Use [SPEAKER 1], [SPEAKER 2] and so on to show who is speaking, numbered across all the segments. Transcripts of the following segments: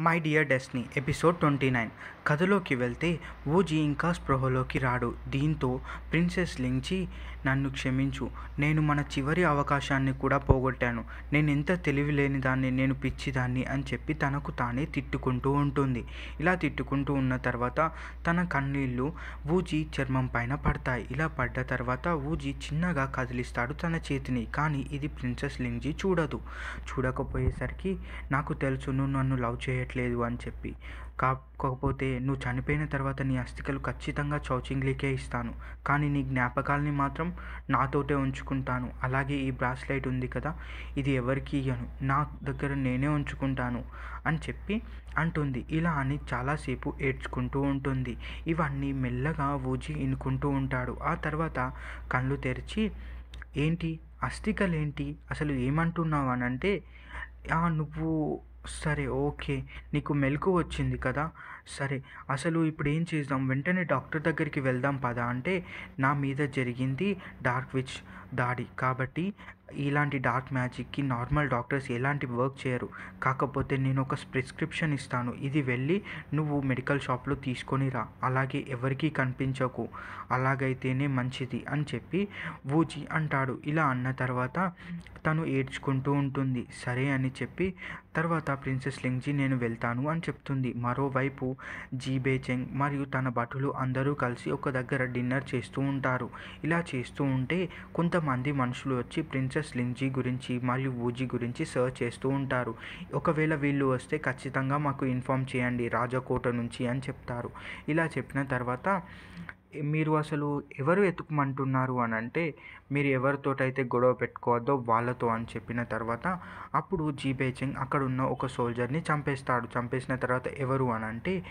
[SPEAKER 1] My dear డెస్నీ episode twenty nine కథలోకి వెళ్తే ఓజీ ఇంకా స్పృహలోకి రాడు. దీంతో ప్రిన్సెస్ లించి నన్ను క్షమించు. నేను మన చివరి అవకాశాన్ని కూడా పోగొట్టాను. నేను ఎంత తెలివి లేని దాన్ని నేను పిచ్చిదాన్ని అని చెప్పి తనకు తానే తిట్టుకుంటూ ఉంటుంది. ఇలా తిట్టుకుంటూ ఉన్న తర్వాత తన కన్నీళ్ళు ఊజీ చర్మం పైన పడతాయి. ఇలా పడ్డ తర్వాత ఊజీ చిన్నగా కదిలిస్తాడు తన చేతిని. కానీ ఇది ప్రిన్సెస్ లింగ్జీ చూడదు. చూడకపోయేసరికి నాకు తెలుసు నువ్వు నన్ను లవ్ చేయట్లేదు అని చెప్పి కాకపోతే నువ్వు చనిపోయిన తర్వాత నీ అస్థికలు ఖచ్చితంగా చౌచింగ్లీకే ఇస్తాను. కానీ నీ జ్ఞాపకాల్ని మాత్రం నాతోటే ఉంచుకుంటాను. అలాగే ఈ బ్రాస్లైట్ ఉంది కదా ఇది ఎవరికి ఇయ్యను. నా దగ్గర నేనే ఉంచుకుంటాను అని చెప్పి అంటుంది. ఇలా అని చాలాసేపు ఏడ్చుకుంటూ ఉంటుంది. ఇవన్నీ మెల్లగా ఊజి ఇనుకుంటూ ఉంటాడు. ఆ తర్వాత కళ్ళు తెరిచి ఏంటి? అస్థికలేంటి? అసలు ఏమంటున్నావు అని అంటే "ఆ, నువ్వు సరే ఓకే. నీకు మెలకు వచ్చింది కదా? సరే అసలు ఇప్పుడు ఏం చేద్దాం? వెంటనే డాక్టర్ దగ్గరికి వెళ్దాం పదా? అంటే నా మీద జరిగింది డార్క్ విచ్ దాడి. కాబట్టి ఇలాంటి డార్క్ మ్యాజిక్కి నార్మల్ డాక్టర్స్ ఎలాంటి వర్క్ చేయరు. కాకపోతే నేను ఒక ప్రిస్క్రిప్షన్ ఇస్తాను. ఇది వెళ్ళి నువ్వు మెడికల్ షాప్లో తీసుకొని రా. అలాగే ఎవరికీ కనిపించకు. అలాగైతేనే మంచిది అని చెప్పి వూజీ అంటాడు. ఇలా అన్న తర్వాత తను ఏడ్చుకుంటూ ఉంటుంది. సరే అని చెప్పి తర్వాత ప్రిన్సెస్ లింగ్జీ నేను వెళ్తాను అని చెప్తుంది. మరోవైపు జీబేచెంగ్ మరియు తన భటులు అందరూ కలిసి ఒక దగ్గర డిన్నర్ చేస్తూ ఉంటారు. ఇలా చేస్తూ ఉంటే కొంతమంది మనుషులు వచ్చి ప్రిన్సెస్ లింజీ గురించి మరియు ఊజీ గురించి సర్చ్ చేస్తూ ఉంటారు. ఒకవేళ వీళ్ళు వస్తే ఖచ్చితంగా మాకు ఇన్ఫామ్ చేయండి రాజకోట నుంచి అని చెప్తారు. ఇలా చెప్పిన తర్వాత మీరు అసలు ఎవరు ఎతుకమంటున్నారు అని అంటే మీరు ఎవరితోటైతే గొడవ పెట్టుకోవద్దో వాళ్ళతో అని చెప్పిన తర్వాత అప్పుడు జీబేచింగ్ అక్కడ ఉన్న ఒక సోల్జర్ని చంపేస్తాడు. చంపేసిన తర్వాత ఎవరు అని అంటే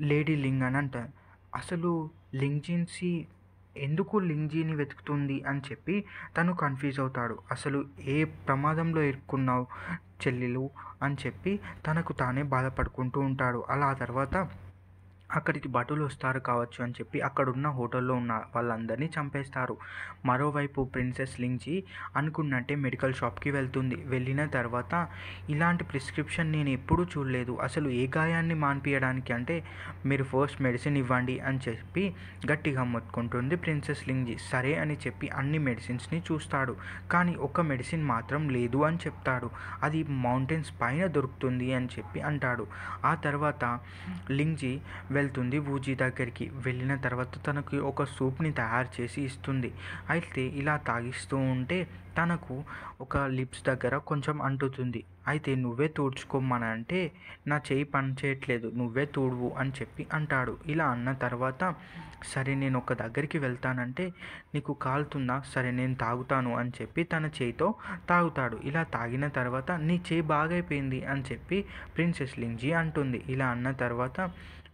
[SPEAKER 1] లేడీ లింగ్ అని అంటారు. అసలు లింగ్జిన్సీ ఎందుకు లింగ్జీని వెతుకుతుంది అని చెప్పి తను కన్ఫ్యూజ్ అవుతాడు. అసలు ఏ ప్రమాదంలో ఇరుక్కున్నావు చెల్లెలు? అని చెప్పి తనకు తానే బాధపడుకుంటూ ఉంటాడు. అలా ఆ తర్వాత అక్కడికి భటులు వస్తారు కావచ్చు అని చెప్పి అక్కడున్న హోటల్లో ఉన్న వాళ్ళందరినీ చంపేస్తారు. మరోవైపు ప్రిన్సెస్ లించి అనుకున్నట్టే మెడికల్ షాప్కి వెళ్తుంది. వెళ్ళిన తర్వాత ఇలాంటి ప్రిస్క్రిప్షన్ నేను ఎప్పుడూ చూడలేదు. అసలు ఏ గాయాన్ని మాన్పియడానికి అంటే మీరు ఫస్ట్ మెడిసిన్ ఇవ్వండి అని చెప్పి గట్టిగా మొత్తుకుంటుంది ప్రిన్సెస్ లింగ్జీ సరే అని చెప్పి అన్ని మెడిసిన్స్ని చూస్తాడు. కానీ ఒక మెడిసిన్ మాత్రం లేదు అని చెప్తాడు. అది మౌంటైన్స్ పైన దొరుకుతుంది అని చెప్పి అంటాడు. ఆ తర్వాత లింజీ వెళ్తుంది వూజీ దగ్గరికి. వెళ్ళిన తర్వాత తనకి ఒక సూప్ని తయారు చేసి ఇస్తుంది. అయితే ఇలా తాగిస్తూ ఉంటే తనకు ఒక లిప్స్ దగ్గర కొంచెం అంటుతుంది. అయితే నువ్వే తూడ్చుకోమని నా చేయి పని చేయట్లేదు నువ్వే తూడువు అని చెప్పి అంటాడు. ఇలా అన్న తర్వాత సరే నేను ఒక దగ్గరికి వెళ్తానంటే నీకు కాలుతుందా? సరే నేను తాగుతాను అని చెప్పి తన చేయితో తాగుతాడు. ఇలా తాగిన తర్వాత నీ చేయి బాగైపోయింది అని చెప్పి ప్రిన్సెస్ లింజీ అంటుంది. ఇలా అన్న తర్వాత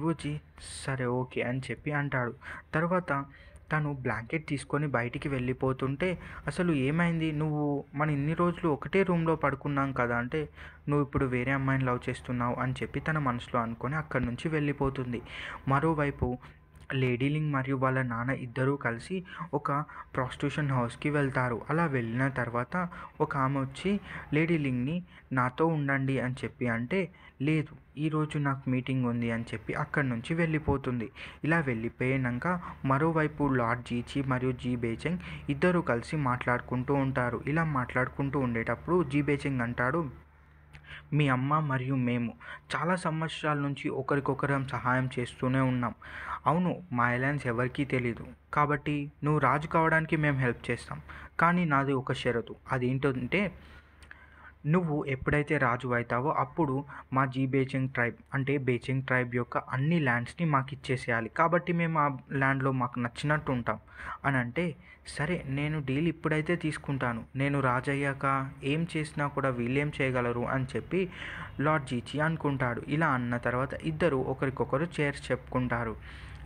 [SPEAKER 1] ఊచి సరే ఓకే అని చెప్పి అంటాడు. తర్వాత తను బ్లాంకెట్ తీసుకొని బయటికి వెళ్ళిపోతుంటే అసలు ఏమైంది? నువ్వు మన ఇన్ని రోజులు ఒకటే రూమ్లో పడుకున్నాం కదా అంటే నువ్వు ఇప్పుడు వేరే అమ్మాయిని లవ్ చేస్తున్నావు అని చెప్పి తన మనసులో అనుకొని అక్కడి నుంచి వెళ్ళిపోతుంది. మరోవైపు లేడీలింగ్ మరియు వాళ్ళ నాన్న ఇద్దరూ కలిసి ఒక ప్రాస్టిట్యూషన్ హౌస్కి వెళ్తారు. అలా వెళ్ళిన తర్వాత ఒక ఆమె వచ్చి లేడీలింగ్ని నాతో ఉండండి అని చెప్పి అంటే లేదు ఈరోజు నాకు మీటింగ్ ఉంది అని చెప్పి అక్కడి నుంచి వెళ్ళిపోతుంది. ఇలా వెళ్ళిపోయాక మరోవైపు లార్డ్ జీచి మరియు జీ బేచెంగ్ ఇద్దరు కలిసి మాట్లాడుకుంటూ ఉంటారు. ఇలా మాట్లాడుకుంటూ ఉండేటప్పుడు జీ బేచెంగ్ అంటాడు మీ అమ్మ మరియు మేము చాలా సంవత్సరాల నుంచి ఒకరికొకరం సహాయం చేస్తూనే ఉన్నాం. అవును మా అలయన్స్ ఎవరికీ తెలీదు. కాబట్టి నువ్వు రాజు కావడానికి మేము హెల్ప్ చేస్తాం. కానీ నాది ఒక షరతు. అదేంటంటే నువ్వు ఎప్పుడైతే రాజు అవుతావో అప్పుడు మా జీ బేచింగ్ ట్రైబ్ అంటే బేచింగ్ ట్రైబ్ యొక్క అన్ని ల్యాండ్స్ని మాకు ఇచ్చేసేయాలి. కాబట్టి మేము ఆ ల్యాండ్లో మాకు నచ్చినట్టు ఉంటాం. అని అంటే సరే నేను డీల్ ఇప్పుడైతే తీసుకుంటాను. నేను రాజు అయ్యాక ఏం చేసినా కూడా వీళ్ళేం చేయగలరు అని చెప్పి లార్డ్ జీచి అనుకుంటాడు. ఇలా అన్న తర్వాత ఇద్దరు ఒకరికొకరు చేర్చి చెప్పుకుంటారు.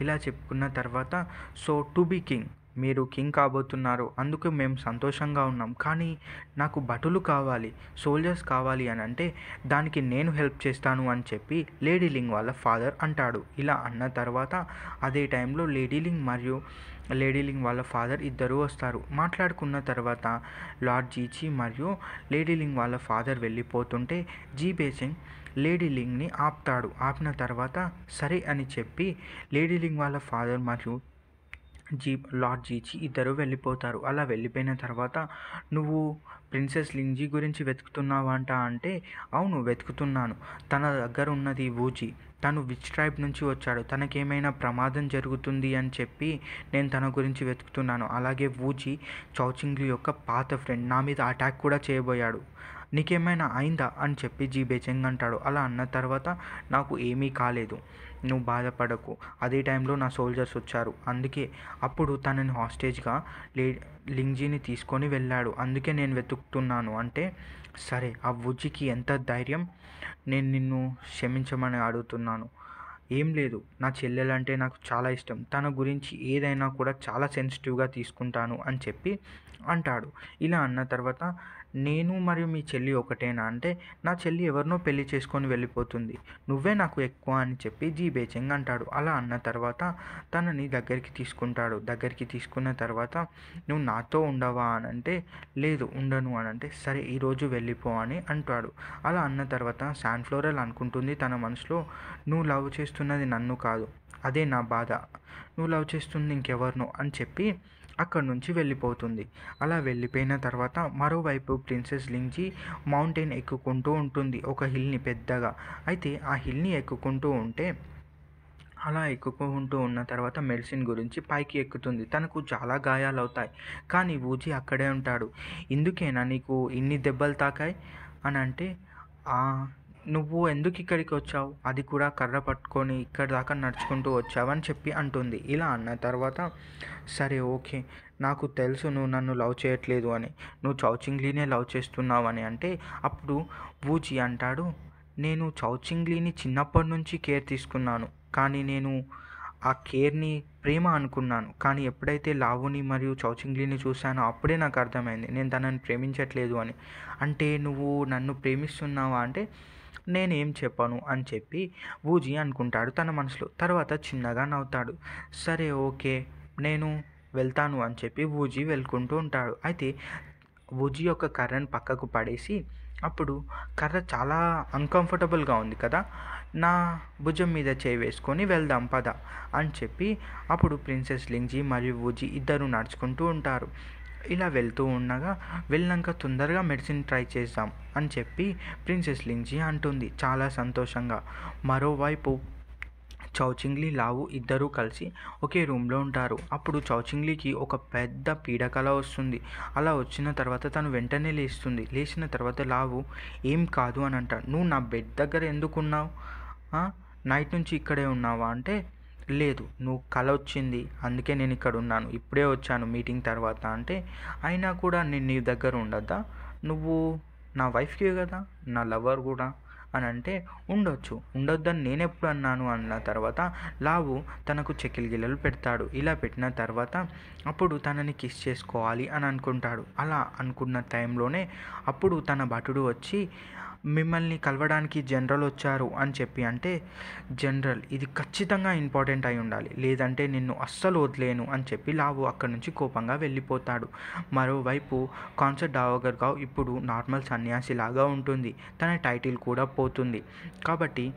[SPEAKER 1] ఇలా చెప్పుకున్న తర్వాత సో టు బీ కింగ్. మీరు కింగ్ కాబోతున్నారు. అందుకు మేము సంతోషంగా ఉన్నాం. కానీ నాకు భటులు కావాలి సోల్జర్స్ కావాలి అని అంటే దానికి నేను హెల్ప్ చేస్తాను అని చెప్పి లేడీ లింగ్ వాళ్ళ ఫాదర్ అంటాడు. ఇలా అన్న తర్వాత అదే టైంలో లేడీ లింగ్ మరియు లేడీ లింగ్ వాళ్ళ ఫాదర్ ఇద్దరు వస్తారు. మాట్లాడుకున్న తర్వాత లార్డ్ జీచి మరియు లేడీ లింగ్ వాళ్ళ ఫాదర్ వెళ్ళిపోతుంటే జీ బేసింగ్ లేడీ లింగ్ని ఆపుతాడు. ఆపిన తర్వాత సరే అని చెప్పి లేడీ లింగ్ వాళ్ళ ఫాదర్ మరియు జీ లార్డ్ జీచి ఇద్దరు వెళ్ళిపోతారు. అలా వెళ్ళిపోయిన తర్వాత నువ్వు ప్రిన్సెస్ లింజీ గురించి వెతుకుతున్నావంట అంటే అవును వెతుకుతున్నాను. తన దగ్గర ఉన్నది వూజీ తను విచ్ ట్రైబ్ నుంచి వచ్చాడు. తనకేమైనా ప్రమాదం జరుగుతుంది అని చెప్పి నేను తన గురించి వెతుకుతున్నాను. అలాగే వూజీ చౌచింగ్లీ యొక్క పాత ఫ్రెండ్ నా మీద అటాక్ కూడా చేయబోయాడు. నీకేమైనా అయిందా? అని చెప్పి జీ బేచెంగ్ అంటాడు. అలా అన్న తర్వాత నాకు ఏమీ కాలేదు. నువ్వు బాధపడకు. అదే టైంలో నా సోల్జర్స్ వచ్చారు. అందుకే అప్పుడు తనని హాస్టేజ్గా లే లింగ్జీని తీసుకొని వెళ్ళాడు. అందుకే నేను వెతుకుతున్నాను. అంటే సరే ఆ వుజ్జికి ఎంత ధైర్యం? నేను నిన్ను క్షమించమని అడుగుతున్నాను. ఏం లేదు. నా చెల్లెలంటే నాకు చాలా ఇష్టం. తన గురించి ఏదైనా కూడా చాలా సెన్సిటివ్గా తీసుకుంటాను అని చెప్పి అంటాడు. ఇలా అన్న తర్వాత నేను మరియు మీ చెల్లి ఒకటేనా? అంటే నా చెల్లి ఎవరినో పెళ్ళి చేసుకొని వెళ్ళిపోతుంది. నువ్వే నాకు ఎక్కువ అని చెప్పి జీ బేచెంగ్ అంటాడు. అలా అన్న తర్వాత తనని దగ్గరికి తీసుకుంటాడు. దగ్గరికి తీసుకున్న తర్వాత నువ్వు నాతో ఉండవా? అని అంటే లేదు ఉండను. అని అంటే సరే ఈరోజు వెళ్ళిపో అని అంటాడు. అలా అన్న తర్వాత శాన్ఫ్లోరల్ అనుకుంటుంది తన మనసులో నువ్వు లవ్ చేస్తున్నది నన్ను కాదు. అదే నా బాధ. నువ్వు లవ్ చేస్తుంది ఇంకెవరినో అని చెప్పి అక్కడి నుంచి వెళ్ళిపోతుంది. అలా వెళ్ళిపోయిన తర్వాత మరోవైపు ప్రిన్సెస్ లించి మౌంటైన్ ఎక్కుకుంటూ ఉంటుంది ఒక హిల్ని పెద్దగా. అయితే ఆ హిల్ని ఎక్కుకుంటూ ఉంటే అలా ఎక్కుకుంటూ ఉన్న తర్వాత మెడిసిన్ గురించి పైకి ఎక్కుతుంది. తనకు చాలా గాయాలు అవుతాయి కానీ ఊజీ అక్కడే ఉంటాడు. ఇందుకేనా నీకు ఇన్ని దెబ్బలు తాకాయి? అని అంటే "ఆ, నువ్వు ఎందుకు ఇక్కడికి వచ్చావు? అది కూడా కర్ర పట్టుకొని ఇక్కడి దాకా నడుచుకుంటూ వచ్చావని చెప్పి అంటుంది. ఇలా అన్న తర్వాత సరే ఓకే. నాకు తెలుసు నువ్వు నన్ను లవ్ చేయట్లేదు అని. నువ్వు చౌచింగ్లీనే లవ్ చేస్తున్నావు అని. అంటే అప్పుడు బూచి అంటాడు నేను చౌచింగ్లీని చిన్నప్పటి నుంచి కేర్ తీసుకున్నాను. కానీ నేను ఆ కేర్ని ప్రేమ అనుకున్నాను. కానీ ఎప్పుడైతే లావుని మరియు చౌచింగ్లీని చూశానో అప్పుడే నాకు అర్థమైంది. నేను తనని ప్రేమించట్లేదు అని. అంటే నువ్వు నన్ను ప్రేమిస్తున్నావా? అంటే నేనేం చెప్పను అని చెప్పి ఊజీ అనుకుంటాడు తన మనసులో. తర్వాత చిన్నగా నవ్వుతాడు. సరే ఓకే నేను వెళ్తాను అని చెప్పి వూజీ వెళ్ళుకుంటూ ఉంటాడు. అయితే వూజీ యొక్క కర్రను పక్కకు పడేసి అప్పుడు కర్ర చాలా అన్కంఫర్టబుల్గా ఉంది కదా నా భుజం మీద చేయి వేసుకొని వెళ్దాం పద అని చెప్పి అప్పుడు ప్రిన్సెస్ లింగ్జీ మరియు వూజీ ఇద్దరు నడుచుకుంటూ ఉంటారు. ఇలా వెళ్తూ ఉండగా వెళ్ళాక తొందరగా మెడిసిన్ ట్రై చేద్దాం అని చెప్పి ప్రిన్సెస్ లింజీ అంటుంది చాలా సంతోషంగా. మరోవైపు చౌచింగ్లీ లావు ఇద్దరూ కలిసి ఒకే రూమ్లో ఉంటారు. అప్పుడు చౌచింగ్లీకి ఒక పెద్ద పీడకల వస్తుంది. అలా వచ్చిన తర్వాత తను వెంటనే లేస్తుంది. లేచిన తర్వాత లావు ఏం కాదు అని అంటాడు నువ్వు నా బెడ్ దగ్గర ఎందుకున్నావు? నైట్ నుంచి ఇక్కడే ఉన్నావా? అంటే లేదు నువ్వు కల వచ్చింది అందుకే నేను ఇక్కడ ఉన్నాను. ఇప్పుడే వచ్చాను మీటింగ్ తర్వాత అంటే అయినా కూడా నేను నీ దగ్గర ఉండద్దా? నువ్వు నా వైఫ్కి కదా? నా లవర్ కూడా? అని అంటే ఉండొచ్చు. ఉండొద్దని నేను ఎప్పుడు అన్నాను అన్న తర్వాత లావు తనకు చెక్కిలి గిల్లలు పెడతాడు. ఇలా పెట్టిన తర్వాత అప్పుడు తనని కిస్ చేసుకోవాలి అని అనుకుంటాడు. అలా అనుకున్న టైంలోనే అప్పుడు తన భటుడు వచ్చి మిమ్మల్ని కలవడానికి జనరల్ వచ్చారు అని చెప్పి అంటే జనరల్ ఇది ఖచ్చితంగా ఇంపార్టెంట్ అయి ఉండాలి. లేదంటే నిన్ను అస్సలు వదిలేను అని చెప్పి లావు అక్కడి నుంచి కోపంగా వెళ్ళిపోతాడు. మరోవైపు కాన్సర్ట్ డావగర్గావ్ ఇప్పుడు నార్మల్ సన్యాసిలాగా ఉంటుంది. తన టైటిల్ కూడా పోతుంది. కాబట్టి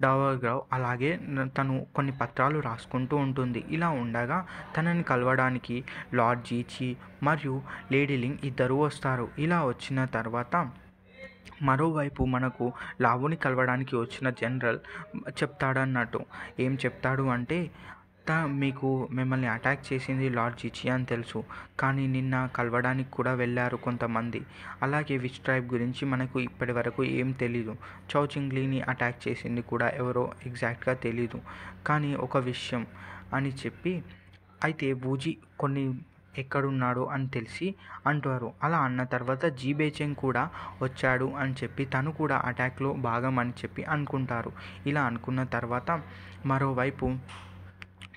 [SPEAKER 1] డావర్గావ్ అలాగే తను కొన్ని పత్రాలు రాసుకుంటూ ఉంటుంది. ఇలా ఉండగా తనని కలవడానికి లార్డ్ జీచి మరియు లేడీలింగ్ ఇద్దరు వస్తారు. ఇలా వచ్చిన తర్వాత మరోవైపు మనకు లావుని కలవడానికి వచ్చిన జనరల్ చెప్తాడన్నట్టు. ఏం చెప్తాడు అంటే మీకు మిమ్మల్ని అటాక్ చేసింది లార్డ్ జిచి అని తెలుసు కానీ నిన్న కలవడానికి కూడా వెళ్ళారు కొంతమంది. అలాగే విచ్ ట్రైబ్ గురించి మనకు ఇప్పటి వరకు ఏం తెలీదు. చౌచింగ్లీని అటాక్ చేసింది కూడా ఎవరో ఎగ్జాక్ట్గా తెలీదు. కానీ ఒక విషయం అని చెప్పి అయితే బూజీ కొన్ని ఎక్కడున్నాడు అని తెలిసి అంటారు. అలా అన్న తర్వాత జీబేచెంగ్ కూడా వచ్చాడు అని చెప్పి తను కూడా అటాక్లో భాగం అని చెప్పి అనుకుంటారు. ఇలా అనుకున్న తర్వాత మరోవైపు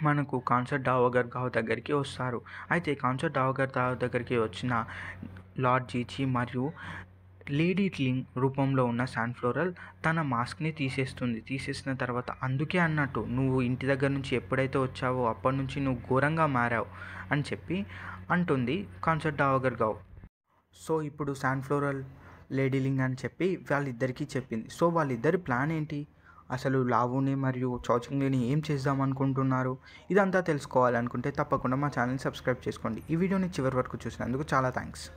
[SPEAKER 1] మనకు కాన్సర్ట్ డావగర్ గావ్ దగ్గరికి వస్తారు. అయితే కాన్సర్ట్ డావగర్ గావ్ దగ్గరికి వచ్చిన లార్డ్ జీచి మరియు లేడీ లింగ్ రూపంలో ఉన్న శాన్ఫ్లోరల్ తన మాస్క్ని తీసేస్తుంది. తీసేసిన తర్వాత అందుకే అన్నట్టు నువ్వు ఇంటి దగ్గర నుంచి ఎప్పుడైతే వచ్చావో అప్పటి నుంచి నువ్వు ఘోరంగా మారావు అని చెప్పి అంటుంది కాన్సర్ట్ డావగర్ గావ్. సో ఇప్పుడు శాన్ఫ్లోరల్ లేడీలింగ్ అని చెప్పి వాళ్ళిద్దరికీ చెప్పింది. సో వాళ్ళిద్దరి ప్లాన్ ఏంటి? అసలు లావుని మరియు చౌచింగ్ని ఏం చేద్దాం అనుకుంటున్నారు? ఇదంతా తెలుసుకోవాలనుకుంటే తప్పకుండా మా ఛానల్ సబ్స్క్రైబ్ చేసుకోండి. ఈ వీడియోని చివరి వరకు చూసినందుకు చాలా థ్యాంక్స్.